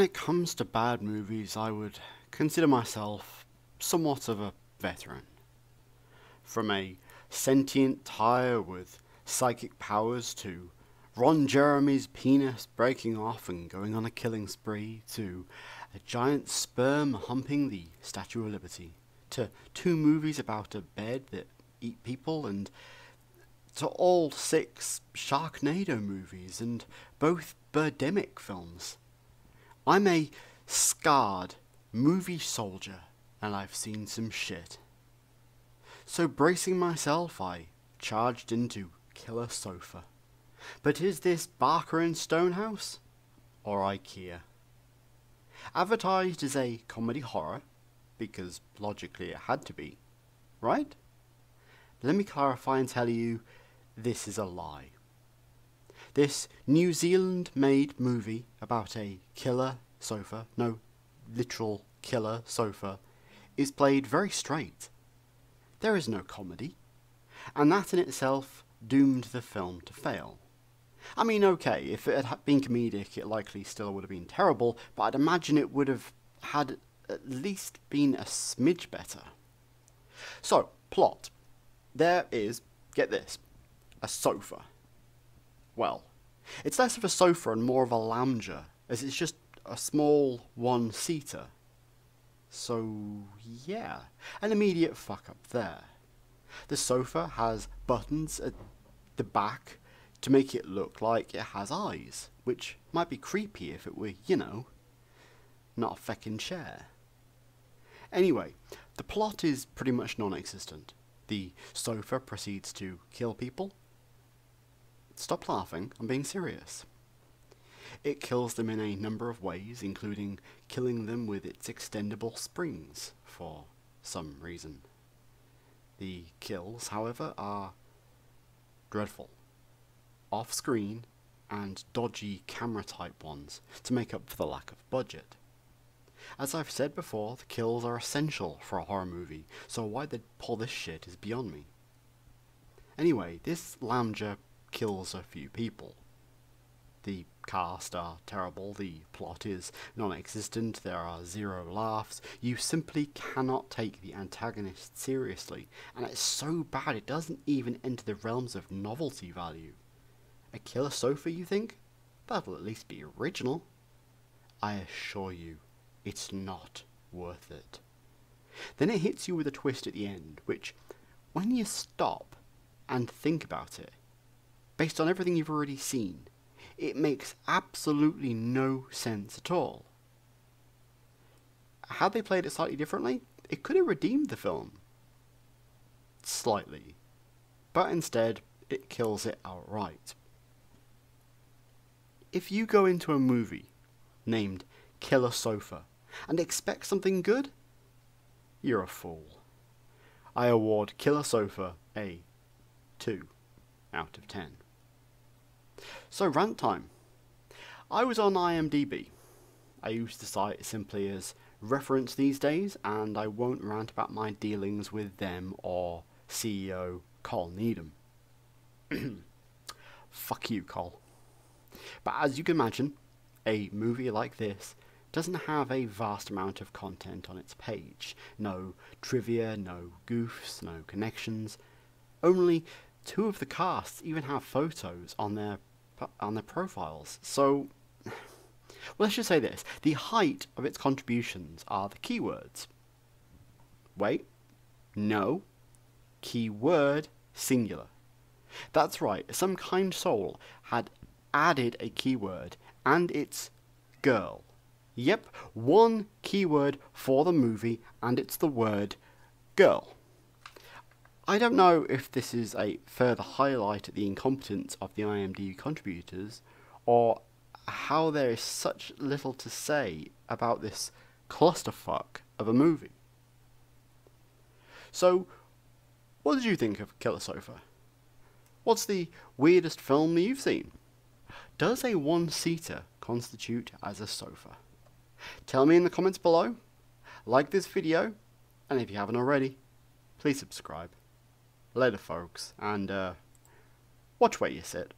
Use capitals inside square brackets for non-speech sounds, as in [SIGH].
When it comes to bad movies, I would consider myself somewhat of a veteran. From a sentient tire with psychic powers to Ron Jeremy's penis breaking off and going on a killing spree to a giant sperm humping the Statue of Liberty to two movies about a bed that eat people and to all six Sharknado movies and both Birdemic films. I'm a scarred movie soldier and I've seen some shit. So bracing myself, I charged into Killer Sofa. But is this Barker and Stonehouse? Or IKEA? Advertised as a comedy horror, because logically it had to be, right? Let me clarify and tell you this is a lie. This New Zealand made movie about a killer sofa, no, literal killer sofa, is played very straight. There is no comedy, and that in itself doomed the film to fail. I mean, okay, if it had been comedic, it likely still would have been terrible, but I'd imagine it would have had at least been a smidge better. So, plot. There is, get this, a sofa. Well, it's less of a sofa and more of a lounger, as it's just a small one seater. So, yeah, an immediate fuck up there. The sofa has buttons at the back to make it look like it has eyes, which might be creepy if it were, you know, not a feckin' chair. Anyway, the plot is pretty much non existent. The sofa proceeds to kill people. Stop laughing, I'm being serious. It kills them in a number of ways, including killing them with its extendable springs, for some reason. The kills, however, are dreadful off screen and dodgy camera type ones to make up for the lack of budget. As I've said before, the kills are essential for a horror movie, so why they'd pull this shit is beyond me. Anyway, this lounger kills a few people. The cast are terrible, the plot is non existent, there are zero laughs, you simply cannot take the antagonist seriously, and it's so bad it doesn't even enter the realms of novelty value. A killer sofa, you think? That'll at least be original. I assure you, it's not worth it. Then it hits you with a twist at the end, which, when you stop and think about it, based on everything you've already seen, it makes absolutely no sense at all. Had they played it slightly differently, it could have redeemed the film. Slightly. But instead, it kills it outright. If you go into a movie named Killer Sofa and expect something good, you're a fool. I award Killer Sofa a 2 out of 10. So, rant time. I was on IMDb. I use the site simply as reference these days, and I won't rant about my dealings with them or CEO Col Needham. [CLEARS THROAT] Fuck you, Col. But as you can imagine, a movie like this doesn't have a vast amount of content on its page. No trivia, no goofs, no connections. Only two of the casts even have photos on their on their profiles. So, well, let's just say this: the height of its contributions are the keywords. Wait, no, keyword singular. That's right. Some kind soul had added a keyword, and it's girl. Yep, one keyword for the movie, and it's the word girl. I don't know if this is a further highlight of the incompetence of the IMDb contributors, or how there is such little to say about this clusterfuck of a movie. So, what did you think of Killer Sofa? What's the weirdest film that you've seen? Does a one-seater constitute as a sofa? Tell me in the comments below. Like this video, and if you haven't already, please subscribe. Later folks, and uh, watch where you sit.